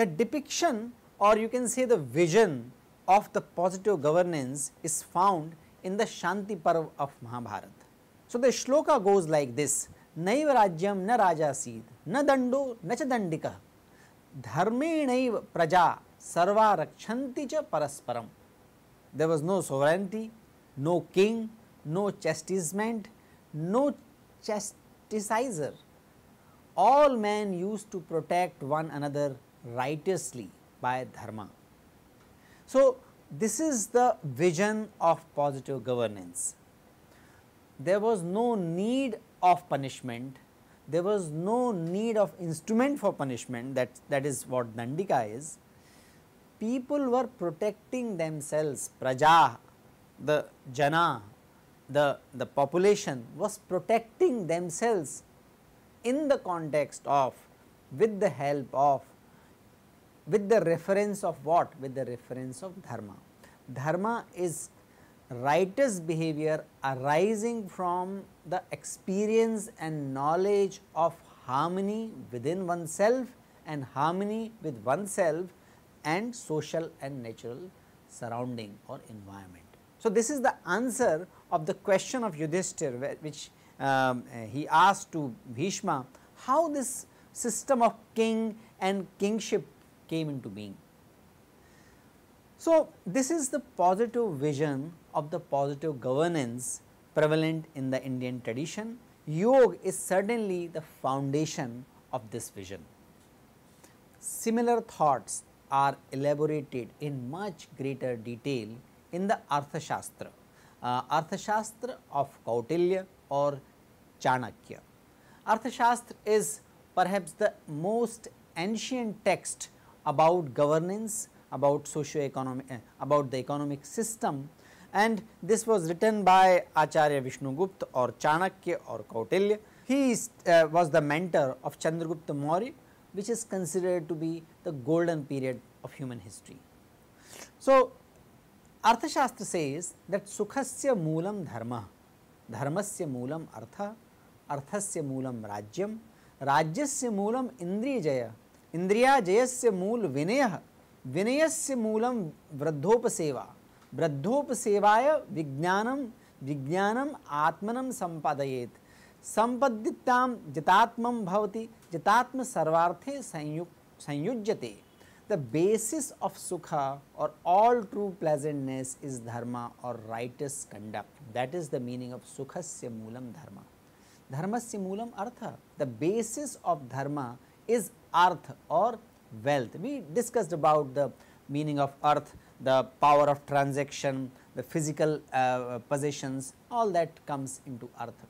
The depiction or you can say the vision of the positive governance is found in the Shanti Parv of Mahabharata. So, the shloka goes like this Naiv Rajyam na Rajasid na Dando na Dandika Dharmenaiv Praja Sarva Rakshanti cha. There was no sovereignty, no king, no chastisement, no chastisizer. All men used to protect one another righteously by dharma. So, this is the vision of positive governance. There was no need of punishment, there was no need of instrument for punishment that, that is what Dandika is. People were protecting themselves, praja, the jana, the, the population was protecting themselves in the context of with the help of with the reference of what? With the reference of dharma. Dharma is righteous behavior arising from the experience and knowledge of harmony within oneself and harmony with oneself and social and natural surrounding or environment. So, this is the answer of the question of Yudhishthir which um, he asked to Bhishma how this system of king and kingship came into being. So, this is the positive vision of the positive governance prevalent in the Indian tradition. Yoga is certainly the foundation of this vision. Similar thoughts are elaborated in much greater detail in the Arthashastra, uh, Arthashastra of Kautilya or Chanakya. Arthashastra is perhaps the most ancient text about governance, about socio-economic, uh, about the economic system and this was written by Acharya Vishnugupta or Chanakya or Kautilya. He is, uh, was the mentor of Chandragupta Maurya which is considered to be the golden period of human history. So, Arthashastra says that sukhasya moolam dharma, dharmasya moolam artha, arthasya moolam rajyam, rajyasya moolam indriyajaya, indriyajayasya mool vinaya, vinayasya moolam vraddhopaseva. वृद्धोपसेवाय विज्ञानम विज्ञानम आत्मनम संपादयेत। संपदिताम जितात्मम भवति जितात्म सर्वार्थे संयुक्त संयुज्यते। The basis of सुख और all true pleasantness is dharma और righteous conduct that is the meaning of सुखस्य मूलम धर्म धर्मस्य मूलम अर्थ the basis of dharma is earth और wealth. We discussed about the meaning of earth, the power of transaction, the physical uh, possessions, all that comes into artha.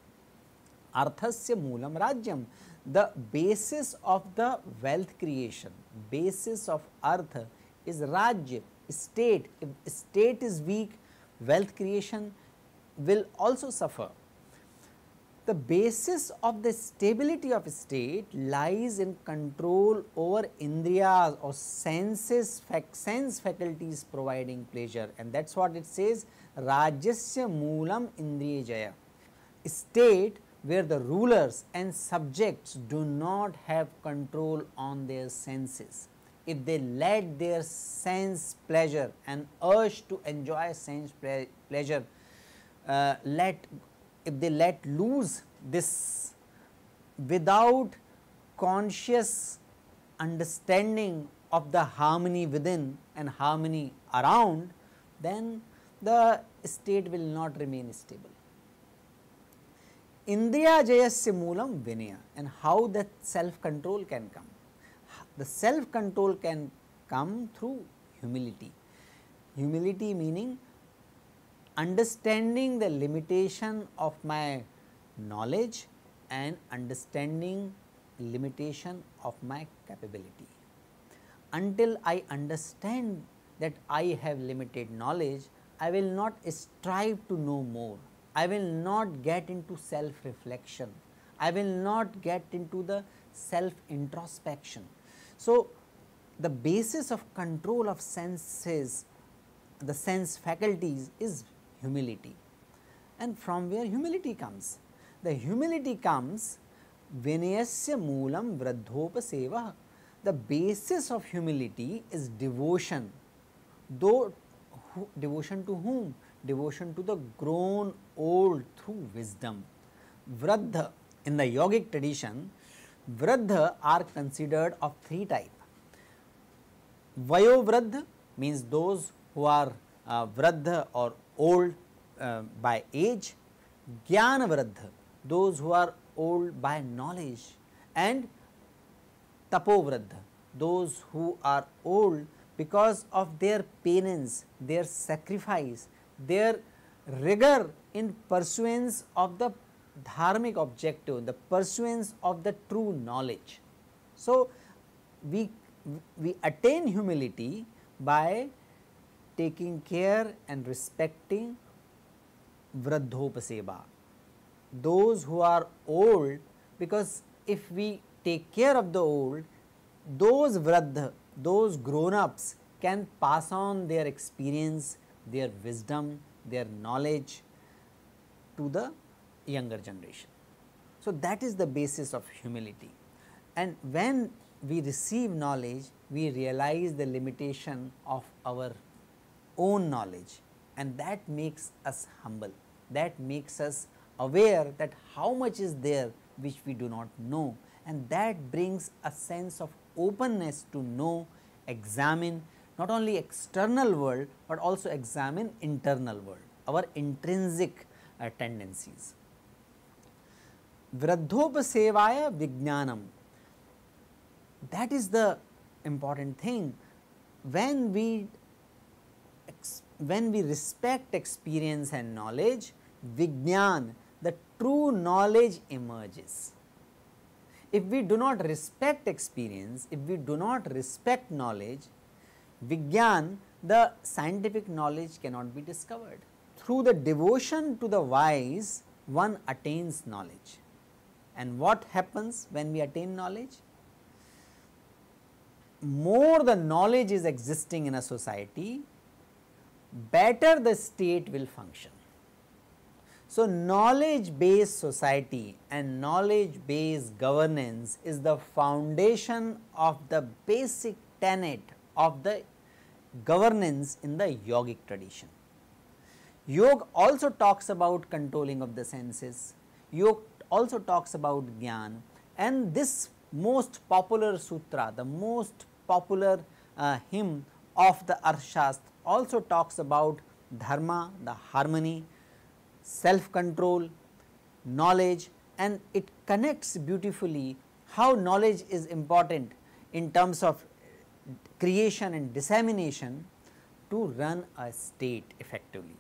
Arthasya moolam rajyam, the basis of the wealth creation, basis of artha is rajya, state. If state is weak, wealth creation will also suffer the basis of the stability of a state lies in control over indriyas or senses, fac sense faculties providing pleasure and that is what it says Rajyasya Moolam Indriyajaya. State where the rulers and subjects do not have control on their senses. If they let their sense pleasure and urge to enjoy sense ple pleasure, uh, let if they let loose this without conscious understanding of the harmony within and harmony around, then the state will not remain stable. Indriya Jayasya Moolam Vinaya and how that self control can come. The self control can come through humility. Humility meaning understanding the limitation of my knowledge and understanding limitation of my capability. Until I understand that I have limited knowledge, I will not strive to know more. I will not get into self reflection. I will not get into the self introspection. So, the basis of control of senses, the sense faculties is humility. And from where humility comes? The humility comes Vinayasya moolam vradhopaseva. The basis of humility is devotion. Though devotion to whom? Devotion to the grown old through wisdom. Vradha in the yogic tradition, Vradha are considered of three type. Vayovradha means those who are uh, Vradha or old uh, by age, Jnanavraddha, those who are old by knowledge and Tapovradha those who are old because of their penance, their sacrifice, their rigor in pursuance of the dharmic objective, the pursuance of the true knowledge. So, we, we attain humility by taking care and respecting Vradhopaseva, those who are old because if we take care of the old, those Vradha, those grown ups can pass on their experience, their wisdom, their knowledge to the younger generation. So, that is the basis of humility and when we receive knowledge, we realize the limitation of our own knowledge and that makes us humble, that makes us aware that how much is there which we do not know and that brings a sense of openness to know, examine not only external world, but also examine internal world, our intrinsic uh, tendencies. Vradhopasevaya Vijnanam. That is the important thing. When we when we respect experience and knowledge, Vijnan, the true knowledge emerges. If we do not respect experience, if we do not respect knowledge, Vijnan, the scientific knowledge cannot be discovered. Through the devotion to the wise, one attains knowledge. And what happens when we attain knowledge? More the knowledge is existing in a society, better the state will function. So, knowledge based society and knowledge based governance is the foundation of the basic tenet of the governance in the yogic tradition. Yoga also talks about controlling of the senses, yoga also talks about Gyan and this most popular sutra, the most popular uh, hymn of the Arthashastra also talks about dharma, the harmony, self control, knowledge and it connects beautifully how knowledge is important in terms of creation and dissemination to run a state effectively.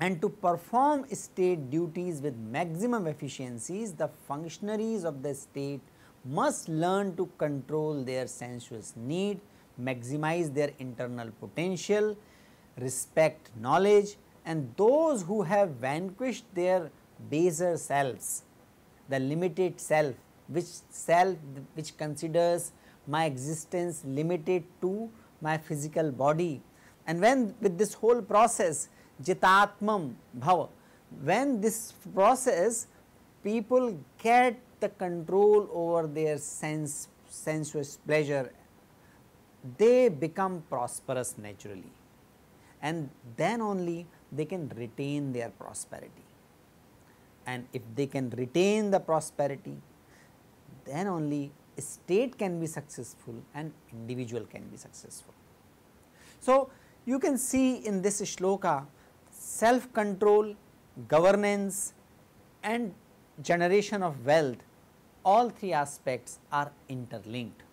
And to perform state duties with maximum efficiencies, the functionaries of the state must learn to control their sensuous need, maximize their internal potential, respect knowledge and those who have vanquished their baser selves, the limited self which self which considers my existence limited to my physical body and when with this whole process jitatmam bhava. When this process people get the control over their sense sensuous pleasure, they become prosperous naturally and then only they can retain their prosperity. And if they can retain the prosperity, then only state can be successful and individual can be successful. So, you can see in this shloka self control, governance and generation of wealth all three aspects are interlinked.